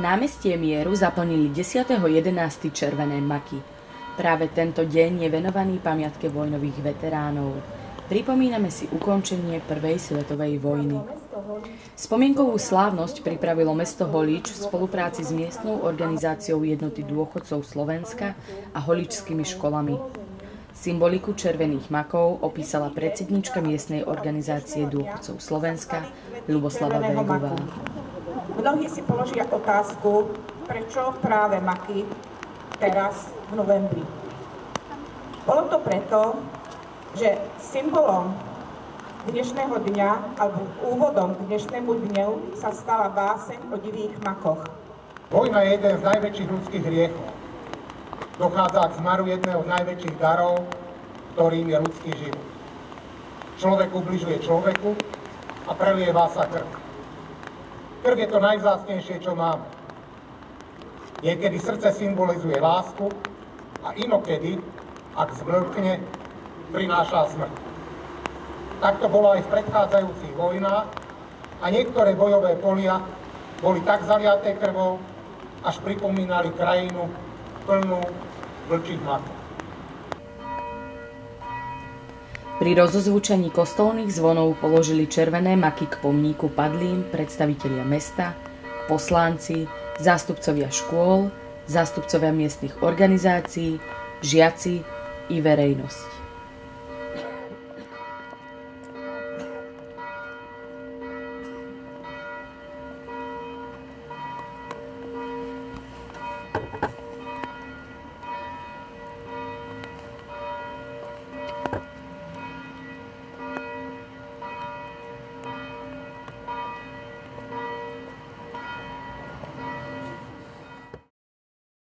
Námestie Mieru zaplnili 10.11. červené maky. Práve tento deň je venovaný pamiatke vojnových veteránov. Pripomíname si ukončenie Prvej svetovej vojny. Spomienkovú slávnosť pripravilo mesto Holíč v spolupráci s miestnou organizáciou Jednoty dôchodcov Slovenska a holičskými školami. Symboliku červených makov opísala predsednička miestnej organizácie dôchodcov Slovenska Luboslava Bégová. Mnohí si položia otázku, prečo práve maky teraz v novembri. Bolo to preto, že symbolom dnešného dňa alebo úvodom k dnešnému dňu sa stala báseň o divých makoch. Vojna je jeden z najväčších ľudských hriechov. Dochádza k zmaru jedného z najväčších darov, ktorým je ľudský život. Človek ubližuje človeku a prelieva sa krk. Krv je to najvzácnejšie, čo máme. Niekedy srdce symbolizuje lásku a inokedy, ak zmlkne, prináša smrť. Tak to bolo aj v predchádzajúcich vojnách a niektoré bojové polia boli tak zaliaté krvou, až pripomínali krajinu plnú vlčích matov. Pri rozozvučení kostolných zvonov položili červené maky k pomníku padlým predstavitelia mesta, poslanci, zástupcovia škôl, zástupcovia miestnych organizácií, žiaci i verejnosť.